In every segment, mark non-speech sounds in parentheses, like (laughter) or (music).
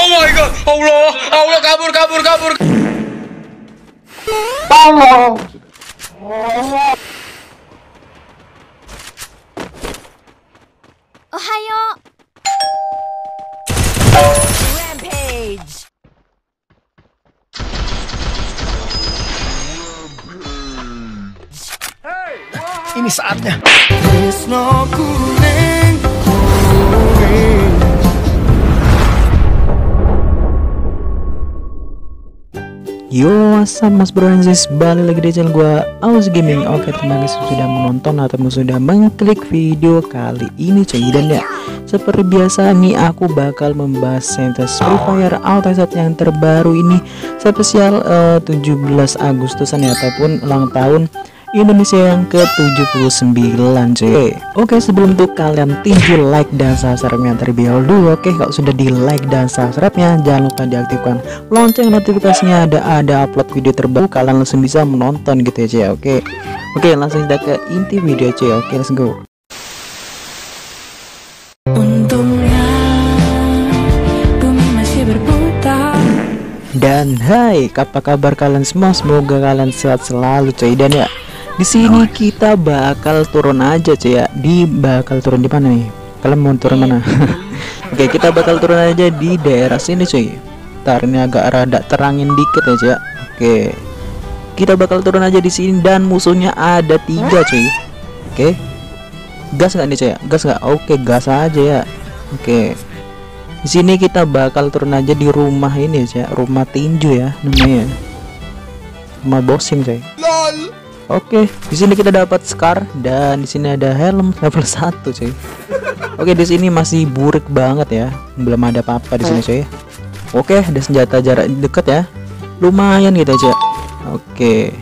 Oh my god, Allah, Allah kabur, kabur, kabur. Ohayo. Yo, what's up mas bro Balik lagi di channel gua Aus Gaming. Oke, terima kasih sudah menonton atau sudah mengklik video kali ini cuy Dan ya, seperti biasa nih aku bakal membahas sentence Free Fire Autosat yang terbaru ini Spesial eh, 17 Agustusan ya. Ataupun ulang tahun Indonesia yang ke-79 cuy. Oke sebelum itu kalian tinju like dan subscribe-nya terlebih dahulu Oke kalau sudah di like dan subscribe-nya jangan lupa diaktifkan lonceng notifikasinya. Ada ada upload video terbaru kalian langsung bisa menonton gitu ya cuy Oke. Oke langsung kita ke inti video cuy Oke let's go. Dan hai, apa kabar kalian semua? Semoga kalian sehat selalu cuy. Dan ya, di sini kita bakal turun aja cuy ya. Di bakal turun di mana nih? Kalian mau turun mana? (laughs) Oke, kita bakal turun aja di daerah sini cuy. Ntar ini agak rada terangin dikit ya cuy ya. Oke. Kita bakal turun aja di sini dan musuhnya ada tiga cuy. Oke. Gas nggak nih cuy ya? Gas nggak? Oke, gas aja ya. Oke. Di sini kita bakal turun aja di rumah ini ya, rumah tinju ya namanya. Rumah bossing coy. Oke, di sini kita dapat scar dan di sini ada helm level 1 coy. Oke, di sini masih burik banget ya. Belum ada apa-apa di sini coy. Oke, ada senjata jarak dekat ya. Lumayan gitu aja. Oke.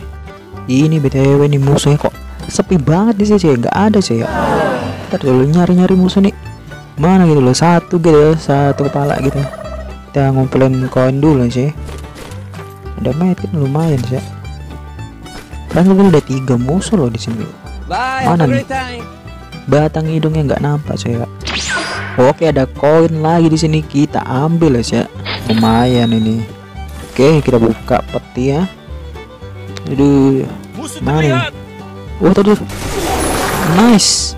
Ini BTW nih musuhnya kok sepi banget di sini coy. Nggak ada ya. Ntar dulu nyari-nyari musuh nih mana gitu loh satu gitu satu kepala gitu kita ngumpulin koin dulu sih ada medkit lumayan kan udah tiga musuh loh di sini. Mana nih? batang hidungnya nggak nampak sih ya oke ada koin lagi di sini. Kita ambil ya lumayan ini. Oke kita buka peti ya. Aduh mana nih oh tuh nice.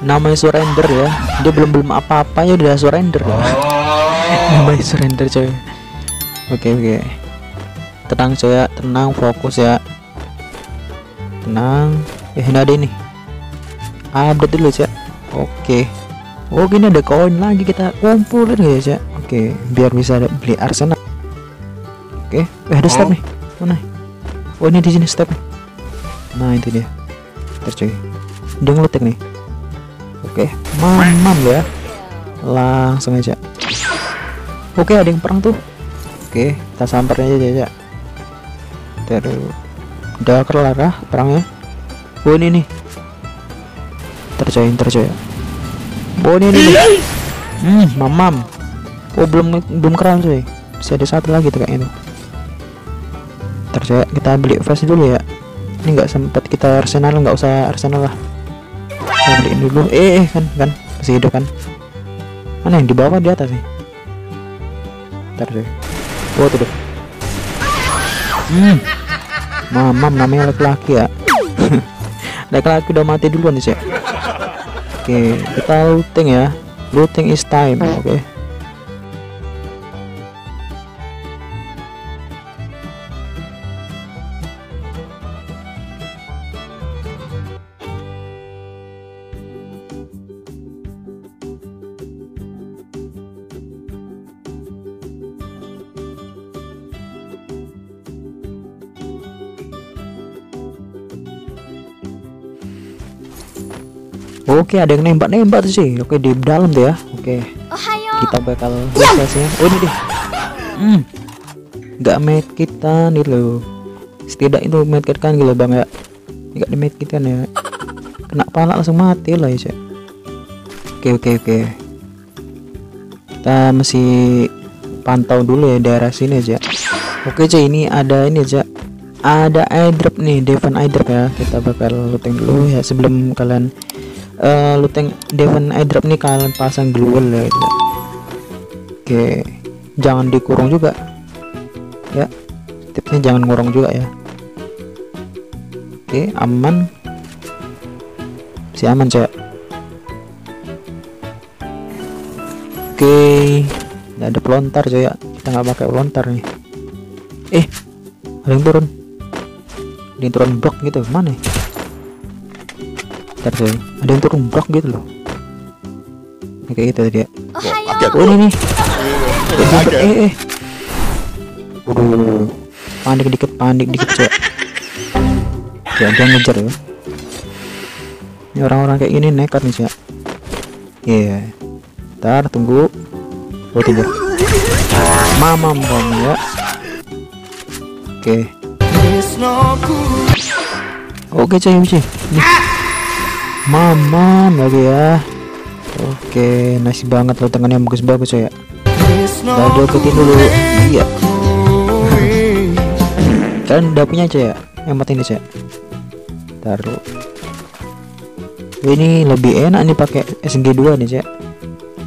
Namanya surrender ya. Dia belum belum apa-apa ya udah surrender. (laughs) Namanya surrender coy oke oke. Tenang coy ya. Tenang fokus ya tenang. Eh ini ada ini. Update dulu ya oke. Oh ini ada koin lagi kita kumpulin ya ya oke biar bisa beli arsenal. Oke. Eh ada step nih. Mana? Oh ini di sini step nah itu dia. Tercuy dia ngelutek nih. Oke, mamam ya. Langsung aja. Oke, ada yang perang tuh. Oke, kita samperin aja aja. Terus udah kelar ya perangnya. Oh ini nih. Tercoy, tercoy. Oh ini nih. Hmm, mamam. Oh belum belum kelar coy. Bisa ada satu lagi tuh kayaknya tuh. Tercoy, kita beli flash dulu ya. Ini nggak sempat kita arsenal, nggak usah arsenal lah saya beliin dulu eh, eh kan kan masih hidup kan mana yang di bawah di atas ntar deh oh tuh deh hmm mamam namanya laki-laki ya. (laughs) Laki-laki udah mati duluan sih oke kita looting ya. Looting is time oke. okay. Oke, ada yang nembak-nembak tuh sih. Oke, di dalam tuh ya. Oke. Ohayo. Kita bakal prosesnya. Oh, ini deh. Hmm. Enggak make kita nih loh. Setidak itu make kan gitu, Bang ya. Enggak di kita ya. Kena pala langsung mati lah ya, Cek. Oke, oke, oke. Kita masih pantau dulu ya daerah sini aja. Oke, Cek, ini ada ini aja. ada airdrop nih Devon airdrop ya kita bakal looting dulu ya sebelum kalian eh looting Devon airdrop nih kalian pasang glue ya gitu. oke jangan dikurung juga. Ya tipsnya jangan ngurung juga ya. Oke aman. Si aman cek oke nggak ada pelontar coy ya. Kita nggak pakai pelontar nih. Eh ada yang turun. Ada yang turun blok gitu mana ya? Ntar coy ada yang turun blok gitu loh. Ini kayak gitu tadi ya. Ohayo. oh ini nih. Eh, eh, eh, eh. Waduh, panik dikit panik dikit coy ya dia ngejar ya. Ini orang-orang kayak gini nekat nih coy iya. Ntar tunggu. Oh tunggu. Mama bom ya oke. Oke coy coy nih mama lagi ya. Oke nice banget lo tangannya bagus-bagus ya. Udah deketin dulu. Iya. (laughs) Kalian udah punya coy ya? Yang penting nih coy taruh ini lebih enak nih pakai SG2 nih cek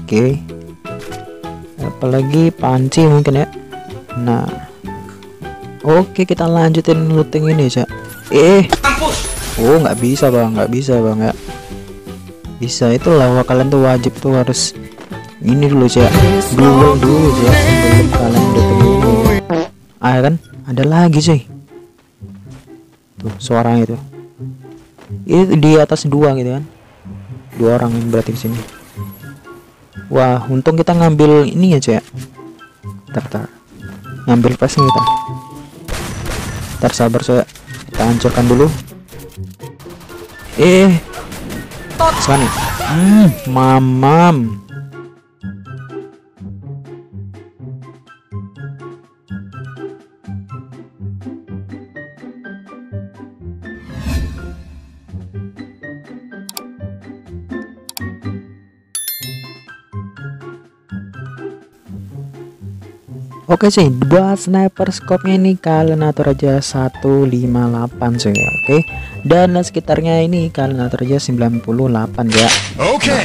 oke. Apalagi panci mungkin ya. Nah. Oke kita lanjutin looting ini cek eh. Oh nggak bisa bang. Nggak bisa bang ya bisa itu lawa kalian tuh wajib tuh harus ini dulu cek glue dulu cek sebelum kalian looting ini ah kan? Ada lagi cuy. Tuh suaranya itu. Ini di atas dua gitu kan? Dua orang yang berarti di sini. Wah untung kita ngambil ini ya cek ngambil pasnya kita. Tar sabar saya kita hancurkan dulu. Eh sana hmm. Mamam. Oke sih, buat sniper scope-nya ini kalian atur aja 158 sih. Oke. Dan sekitarnya ini kalian atur aja 98 ya. Oke.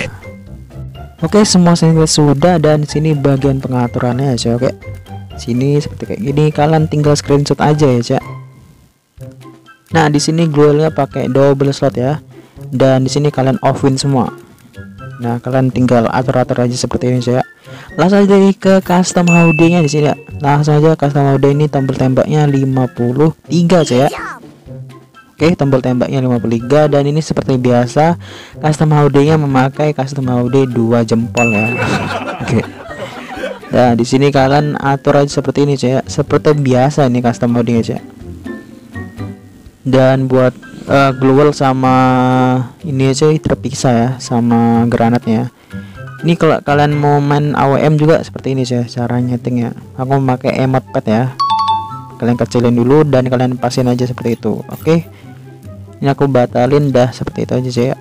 Oke, semua senjata sudah dan sini bagian pengaturannya ya, oke. Sini seperti kayak gini, kalian tinggal screenshot aja ya, Cak. Nah, di sini glue-nya pakai double slot ya. Dan di sini kalian offin semua. Nah, kalian tinggal atur-atur aja seperti ini, Cak langsung aja ke custom HUD nya di sini ya langsung aja custom HUD ini tombol tembaknya 53 aja ya Oke tombol tembaknya 53 dan ini seperti biasa custom HUD nya memakai custom HUD 2 jempol ya. (laughs) Oke. Nah di sini kalian atur aja seperti ini ya seperti biasa ini custom HUD nya ya dan buat uh, global sama ini aja terpisah ya sama granatnya. Ini kalau kalian mau main AWM juga seperti ini sih cara nyeting ya aku memakai emot pad ya kalian kecilin dulu dan kalian pasin aja seperti itu oke? Ini aku batalin dah seperti itu aja sih ya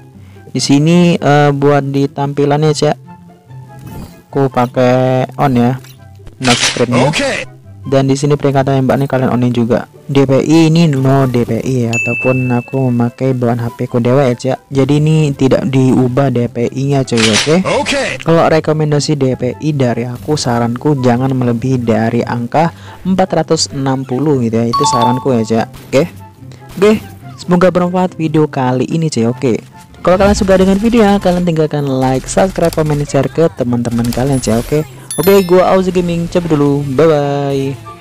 di sini uh, buat di tampilannya sih ya aku pakai on ya not screen Oke. dan di sini peringatan tembaknya kalian onin juga DPI ini no DPI ya ataupun aku memakai bawaan HP ku dewa ya. Jadi ini tidak diubah DPI nya cuy oke? Oke. kalau rekomendasi DPI dari aku saranku jangan melebihi dari angka 460 gitu ya. Itu saranku ya cak. Oke? Oke semoga bermanfaat video kali ini cuy oke? Kalau kalian suka dengan video ya, kalian tinggalkan like subscribe komen share ke teman-teman kalian cuy oke? Oke gua Auzi Gaming cabut dulu. Bye bye